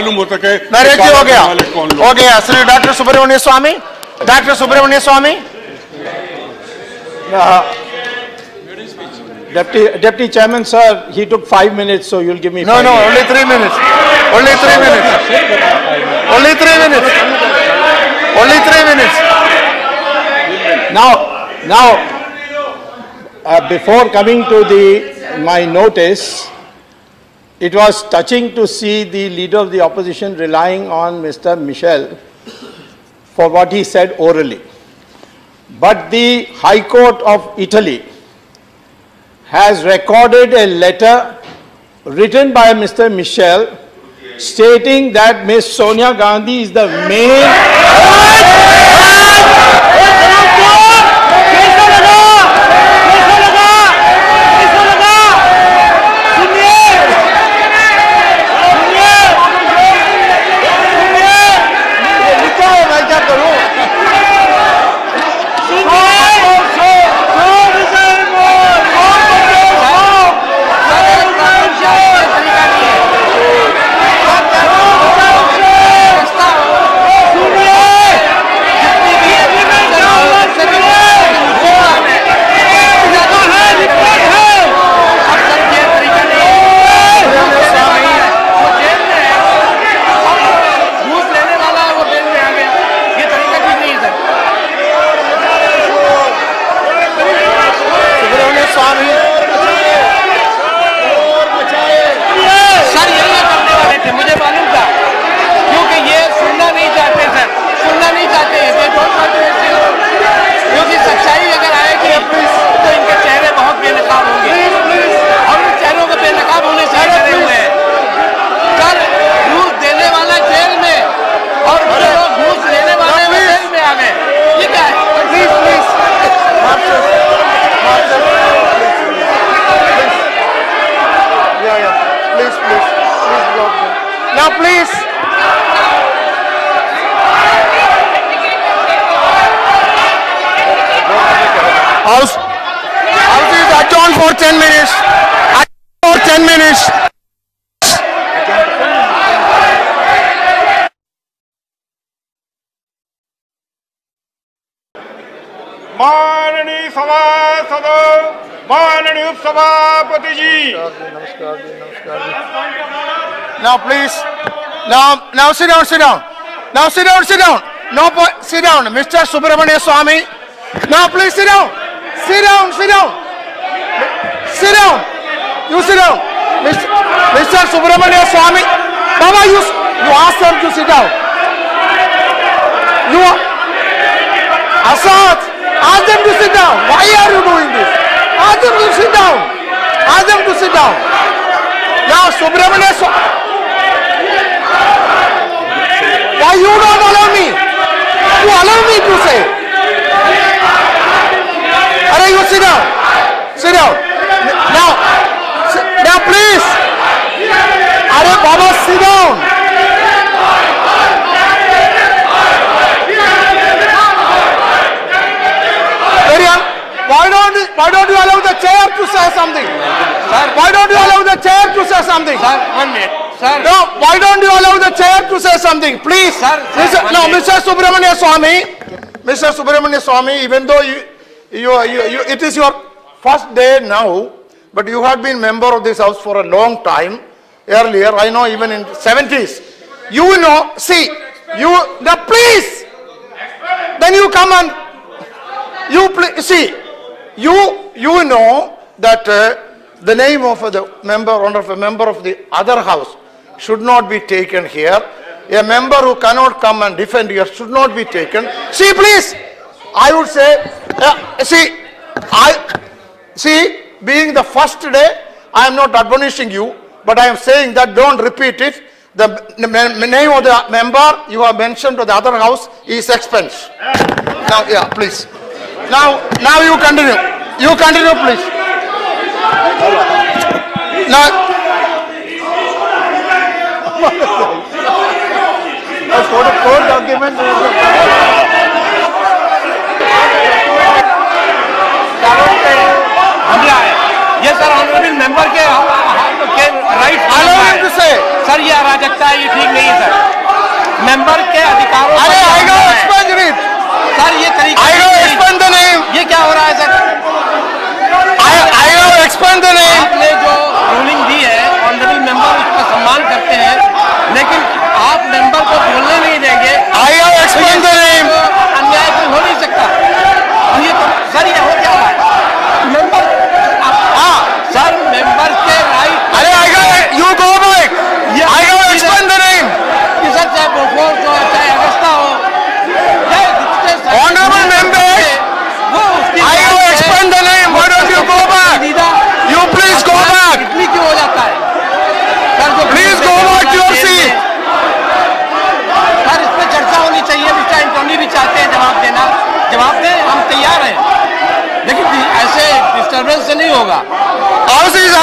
मालूम होता है कि नरेटिव हो गया हो गया Shri doctor Subramanya Swamy doctor Subramanya Swamy Deputy, Deputy Chairman, sir, he took five minutes, so you'll give me No, no, minutes. only three minutes. Only three minutes. Only three minutes. Only three minutes. Now, now, uh, before coming to the, my notice, it was touching to see the leader of the opposition relying on Mr. Michel for what he said orally. But the High Court of Italy has recorded a letter written by Mr. Michel stating that Ms. Sonia Gandhi is the main House, house is adjourned for 10 minutes. Adjourned for 10 minutes. माननीय सभासद माननीय उपसभापति जी नमस्कार जी नमस्कार now please. Now now sit down sit down. Now sit down sit down. No sit down mr Subramanian swamy. Now please sit down. Sit down, sit down. Sit down. You sit down. Mr. Mr. Subramania Swamy. Baba, you, you ask them to sit down. You, Azad, ask them to sit down. Why are you doing this? Ask them to sit down. Ask them to sit down. Now, Subramania Swamy. Why you don't allow me? You allow me to say. You sit down. Sit down. Now, now please. Are Baba, sit down. Why don't, why don't you allow the chair to say something? Sir, why don't you allow the chair to say something? Sir, one minute. Sir. No, why don't you allow the chair to say something? Please. Sir, sir, Mr. No, Mr. Subramania Swamy. Mr. Subramania Swamy, even though you, you, you, you, it is your first day now, but you have been member of this house for a long time. Earlier, I know even in 70s. You know, see, you, now please, then you come and, you pl- see, you, you know that uh, the name of the member, one of a member of the other house should not be taken here. A member who cannot come and defend here should not be taken. See, please, I would say, uh, see, I, see, being the first day, I am not admonishing you, but I am saying that don't repeat it. The name of the member you have mentioned to the other house is expense. Now, yeah, please. Now, now you continue. You continue, please. Now. Let's go to court document. Honourable member के, के right honourable से sir ये अराजकता है ये ठीक नहीं है सर मेंबर के अधिकारों अरे आएगा एक्सपेंड सर ये तरीका आएगा एक्सपेंड ये क्या हो रहा है सर आएगा एक्सपेंड द आपने जो रूलिंग दी है ऑनरेबल मेंबर उसका सम्मान करते हैं लेकिन आप मेंबर को बोलने नहीं देंगे। आएगा एक्सपेंड द नहीं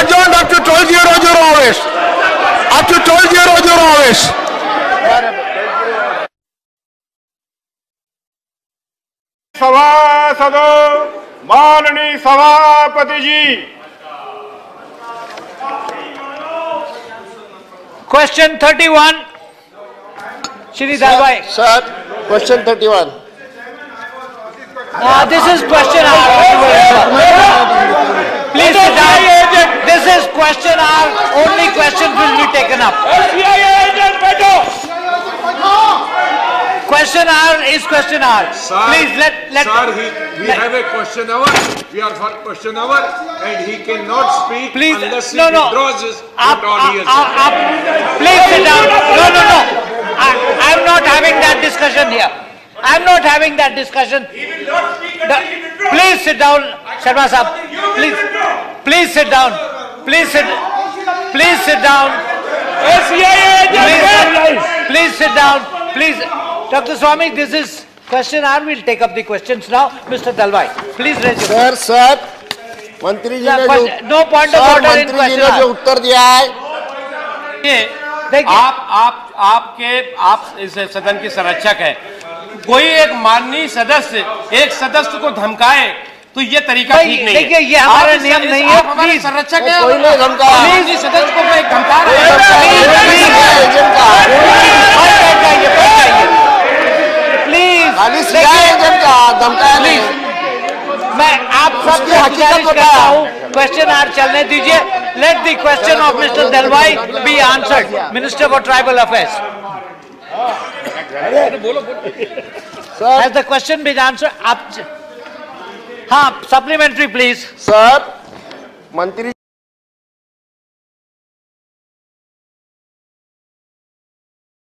adjourned up to 12:00 hours. Up to 12:00 hours. सभासदों माननीय सभापति जी Question 31. Shri Dalbhai. Sir, question 31. Uh, this is question hour. Please sit down. This is question hour. Only questions will be taken up. Question hour is question hour. Please let, let. Sir, he, we let- have a question hour, we are for question hour, and he cannot speak Please, unless he no, no. withdraws his Up, what all he has up, up. Please sit down. No, no, no. I, I'm not having that discussion here. I'm not having that discussion. The- Please sit down, Sharma Sahab. Please, please sit down. Please sit, please sit down. Please, please sit down. Please, Dr. Swami, this is question hour. We'll take up the questions now. Mr. Dalwai, please raise your. Sir, sir, मंत्री जी ने जो Question- No point of order in मंत्री जी question ने जो. उत्तर दिया है देखिए, आप आप आपके आप इस सदन के संरक्षक हैं कोई एक माननीय सदस्य एक सदस्य को धमकाए तो ये तरीका ठीक नहीं है। ये हमारा नियम नहीं है हमारे संरक्षक है प्लीज़ इस सदस्य को मैं धमका प्लीज़ मैं आप सबसे हकीकत करता हूँ क्वेश्चन आर चलने दीजिए। Let the question of mister Dalwai be answered minister for tribal affairs बोलो बोलो। द क्वेश्चन question been आप हाँ सप्लीमेंट्री प्लीज़ सर मंत्री